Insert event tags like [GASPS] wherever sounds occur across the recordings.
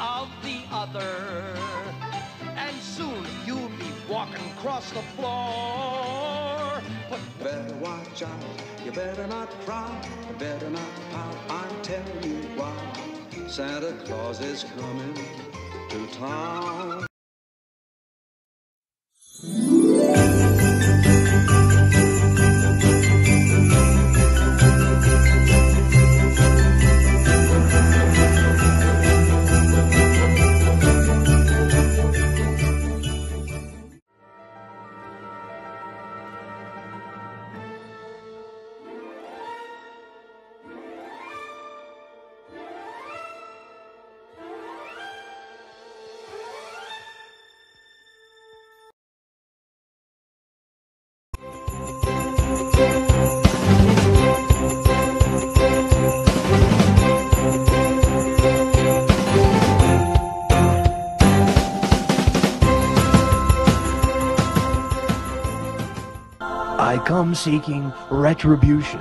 of the other. And soon you'll be walking across the floor. But Better watch out, you better not cry, you better not pout, I'm telling you why. Santa Claus is coming to town. I come seeking retribution.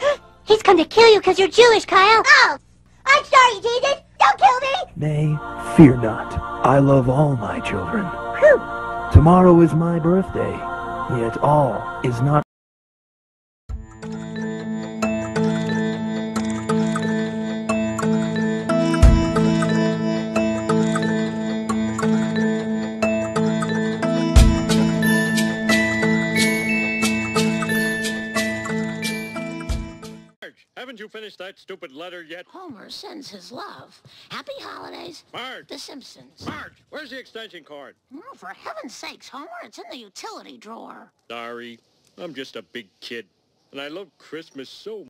[GASPS] He's come to kill you because you're Jewish, Kyle. Oh, I'm sorry, Jesus. Don't kill me. Nay, fear not. I love all my children. Whew. Tomorrow is my birthday, yet all is not. Haven't you finished that stupid letter yet? Homer sends his love. Happy holidays. Marge! The Simpsons. Marge, where's the extension cord? Oh, for heaven's sakes, Homer, it's in the utility drawer. Sorry, I'm just a big kid, and I love Christmas so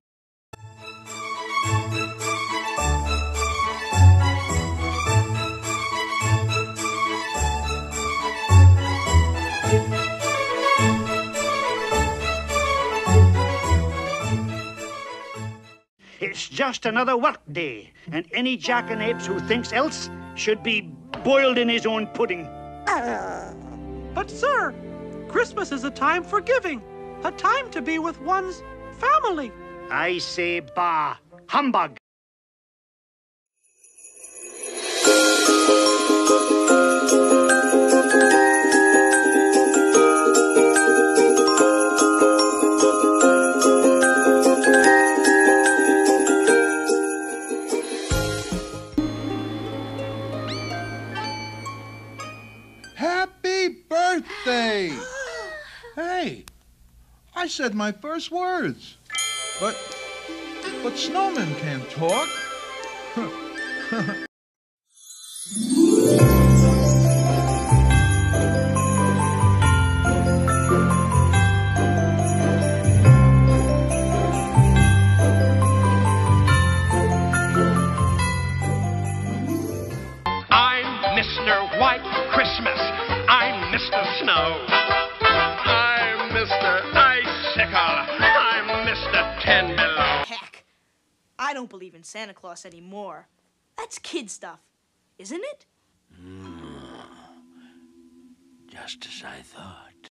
It's just another work day, and any jackanapes who thinks else should be boiled in his own pudding. But, sir, Christmas is a time for giving, a time to be with one's family. I say bah, humbug. Birthday! [GASPS] hey, I said my first words. But, but snowmen can't talk. [LAUGHS] I'm Mr. White Christmas. I'm Snow. I'm Mr. Icicle. I'm Mr. Ten Below. Heck, I don't believe in Santa Claus anymore. That's kid stuff, isn't it? Hmm. Just as I thought.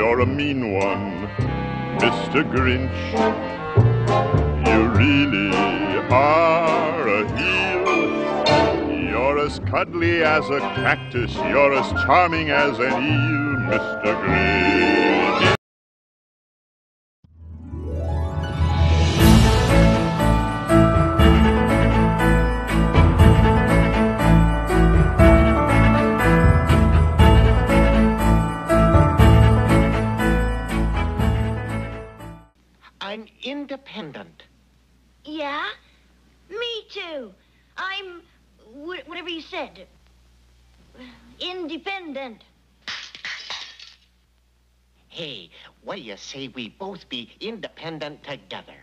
You're a mean one, Mr. Grinch. You really are a heel. You're as cuddly as a cactus. You're as charming as an eel, Mr. Grinch. I'm independent. Yeah? Me too. I'm wh- whatever you said. Independent. Hey, what do you say we both be independent together?